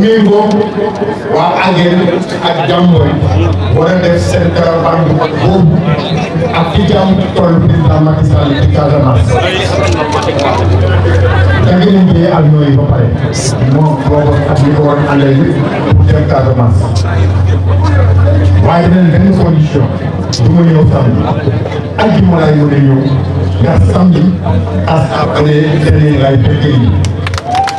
méngoo waa Agel ak jàmbur yi war a def seen caravane bu mag boobu ak fi jàmm toll président Macky Sall ci Casamance. da ngeen di jëlee avion yi ba pare moom boobu ak li ko war a àndal yëpp pour dem Casamance waaye dinañ benn condition du ma ñëw samedi àjjuma laay mën a ñëw ndax samedi as après leneen laay fekkee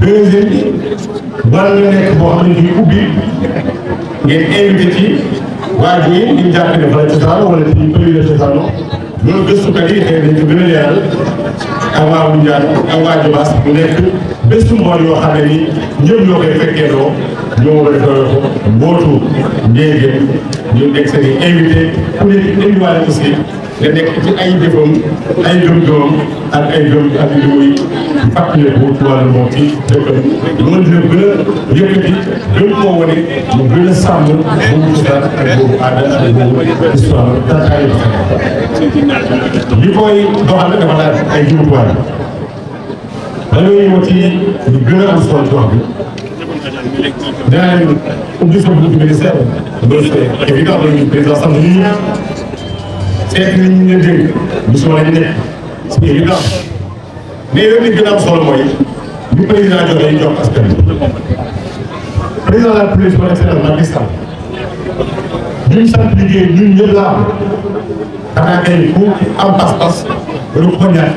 deuxième bi bala nga nekk boo xam ne ñu ubbi ngeen invité ci waa ji ñu ngi jàpp ne fa la cosaan wala ci përi la cosaan loolu gëstukat yi xëy nañ ko gën a leeral ak waa bu Ndiaye ak waa Jobaas mu nekk bésu mbool yoo xam ne ni ñëpp ñoo koy fekkee doo ñoo war a defal ko mbootu njéegéen ñu nekk seen i invité ku nekk indiwaale aussi nga nekk ci ay jëfam ay gëm-gëmam ak ay gëm ak li muy fàttaliku ci wàllu moom ci dëkkam loolu dina gën a yëkkati gën koo wane mu gën a sàmm boobu cosaan ak boobu aada ak boobu histoire tataay li koy doxal dafa laaj ay jumtuwaay da ngay ñëw ci lu gën a am solo ci wax bi nee nañ ubbi sa buntu ministère loolu c'est évident la ñu président sant ñu seet nañ ñu ne dégg bu soo lañ nekk c'est évident mais yow li gën a am solo mooy li président joxe ñu jox askan bi président de la République son excellence Macky Sall ñun sant liggéey ñun ñëpp laa am xanaa kay ku am pas-pas lu ko ñàkk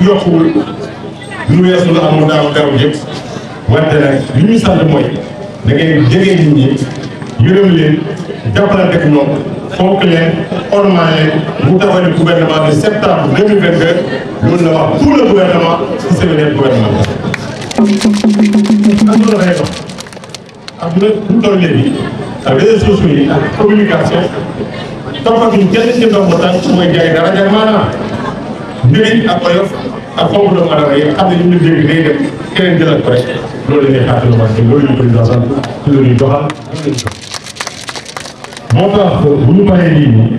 yokkuwul lu weesu la amoon daaw daaw yëpp wante nag li ñuy sant mooy da ngeen jege nit ñi yërëm leen jàppalante ak ñoom fonk leen ormal leen mu taxaw ne gouvernement de septembre 2022 mën na wax tout le gouvernement si seen gouvernement. xam nga bu ñu toll léegi ak réseaux sociaux yi ak communication toppatuñ kenn ci ndombo tànk mooy jaay dara jaay maanaam njëriñ ak oyof ak foofu doomu aadama yi xam ne ñu ngi dégg day dem keneen jëlaat ko rek loolu la ñuy xaar lu mat loolu ñu président sant loolu ñu doxal moo tax bu ñu paree lii nii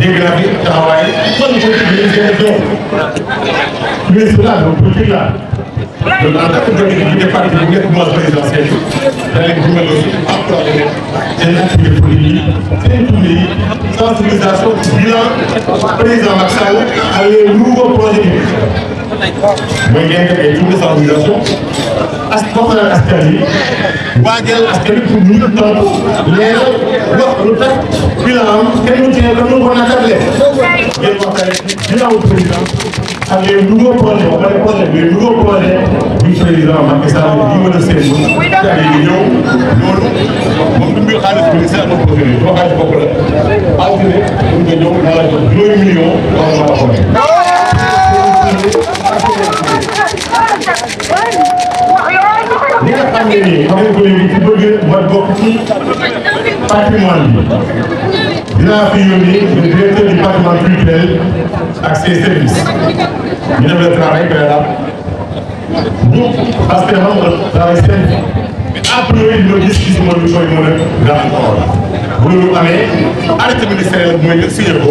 dégg naa fi taxawaay fan ko ci biir seen doom ministre la doon politique la loolu en tant que politique bi départ bi nekk mois présidentiel da leen dimbali aussi encouragé leen seen activité politique yi seen tournée yi sensibilisation ci bilan président Macky Sall ak les nouveaux projets mooy ngeen def ay tournées sensibilisation as bokkal askan yi waajal askan yi pour ñu tontu leeral wax lu tax bilan am kenn ci ne dañu ko natable ngeen waxtaan ci bilan président ak les nouveaux projets ba pare projet les nouveaux projets du président Macky Sall yi mën a seetlu jaay yi ñëw loolu moom du mbir xaalis bi c'est un projet yi boo xaalis bopp la altine pour nga ñëw naa la jox juróomi million wax ma la ko li nga xam ne nii xam nga ko léegi ku bëgg ma bokk ci patrimoine bi dinaa fi yónni le directeur du patrimoine culturel ak ses services ñu def le travail préalable ñu parce que xam nga travail simple après yooyu dina gis gis moom ñu koy mën a gàllankoor bu loolu amee arrêté ministériel bi mooy signé ko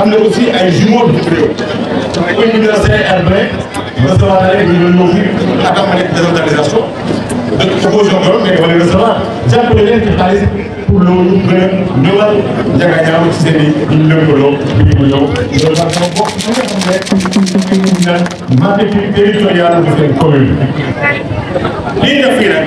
am na aussi ay jumeaux bi ci réew mi université Elbré recevoir na leen ñu doon ñëw fii ak am nañu décentralisation dëkk proposition boobu mais dafa leen recevoir jàppale leen ci xaalis pour loolu gën a ñëwal njaga ñaaw ci seen i ñu lëkkaloo bi ñu ñëw loolu daal sama bopp bi nga xam ne ñu naan marketing territorial bu seen commune lii def fii nag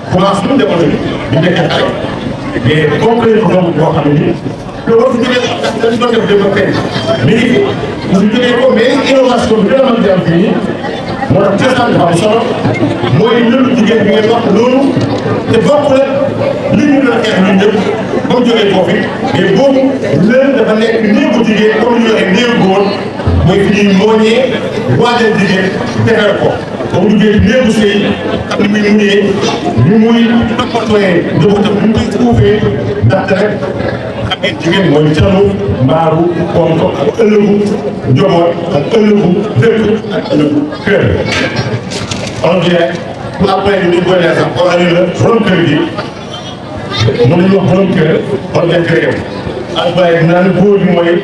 commencé mu demoon bi ñu nekk xale mais comme que ñoom boo xam ne te boo fi jógee ndax dañu doon def démb tey mi ngi fi bu ñu jógee ko mais innovation bi dina mën di am fii moo tax cosaan dafa am solo mooy lëlu jigéen bi ngeen wax loolu te bokk la li ñu doon xeex ñun ñëpp ba mu jógee foofu mais boobu lël dafa nekk néew bu jigéen comme ñu waxee néew góor mooy fi ñuy mooñee waajal jigéen tegal ko ba mu duggee néegu sëy ak ni muy muñee ni muy toppatooyee njabootam ni mu koy uufee ndaxte rek xam ngeen jigéen mooy canu mbaaru koom ko ak ëllëgu njaboot ak ëllëgu dëkk ak ëllëgu kër on dirait bu après ñu koy dee sax wala ñu la borom kër gi mën nañu wax borom kër on dirait kër yow ak bàyyi naan góor bi mooy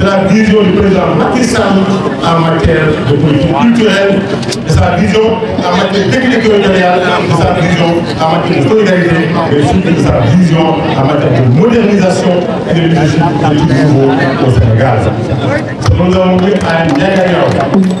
de la vision du président Makissan en matière de politique culturelle, de sa vision en matière technique territoriale, de sa vision en matière de solidarité, et surtout de sa vision en matière de modernisation et de leadership du nouveau au Sénégal. Nous avons à un gagnant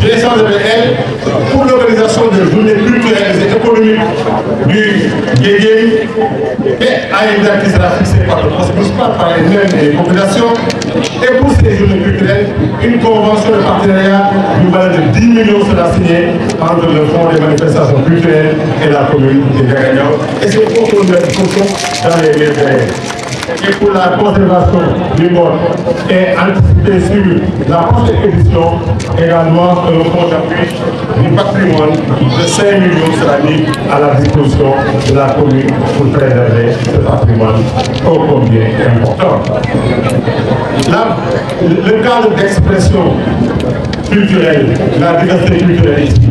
j'ai l'échange avec elle pour l'organisation des journées culturelles et économiques du Guégué et à une de qui sera fixé par le Conseil par les mêmes et populations. Et pour ces journées culturelles, une convention de partenariat d'une valeur de 10 millions sera signée entre le Fonds des manifestations culturelles et la commune des Gagnants. Et c'est pour que nous dans les médias. et pour la conservation du monde et anticiper sur la prochaine édition également que de le d'appui du patrimoine de 5 millions sera mis à la disposition de la commune pour préserver ce patrimoine ô combien important. le cadre d'expression culturelle, la diversité culturelle ici,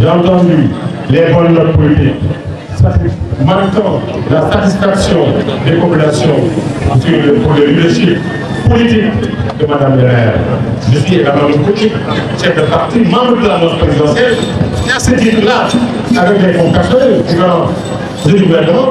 J'ai entendu les bonnes notes politiques. Maintenant, la satisfaction des populations pour le leadership politique de Mme le maire. Je suis également une c'est chef de parti, membre de la note présidentielle. Et à ce titre-là, avec les concasteurs du gouvernement,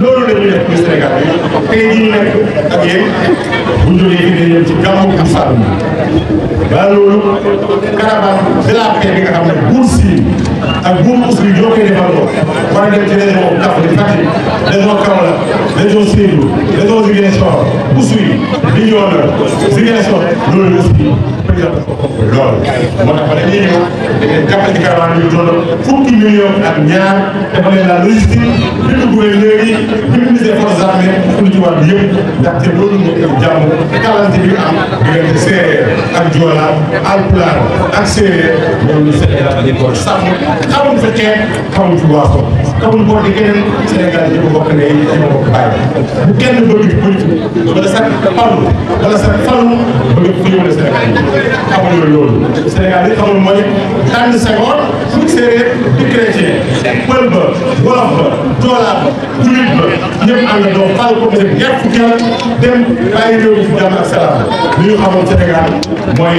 loolu la ñuy def ci Sénégal bi tey jii ñu nekk ak yéen bu ñu jógee fii dañuy dem ci gàmmu bu Saloum waaye loolu caravane de la paix bi nga xam ne buur siin ak buur aussi ñoo koy defal ko war a dem ci région Kaffrine Fatick région Kaolack région Sédhiou région Ziguinchor Oussouye Bignona Ziguinchor loolu aussi président daf ko loolu moo tax ba dañuy ñëw da ngeen jàppale ci caravane bi toll fukki million ak ñaar dafa leen la logistique bi ñu duggee léegi bi ñu gisee forces armées suñu ci war bi yëpp ndaxte loolu moo ëpp jàmm kalante bi am diggante séeréer ak joola alpulaar ak séeréer loolu Sénégal dañ ko sàmm xamuñ fa xeet xamuñ fi waaso xamuñ ko di keneen Sénégal yi ko bokk ne yi dañoo bokk bàyyi bu kenn bëgg politique wala sax falu wala sax falu bëgg fu ñu mën a Sénégal yi xamuñu loolu Sénégal yi xamul mooy tànn Senghor suñu séeréer di chrétien pël ba wolof ba joolaa ba julit ba ñëpp ànd doon fal ko mu dem ñett fukki at dem bàyyi réew mi fi jàmm ak salaam li ñu xamoon Sénégal mooy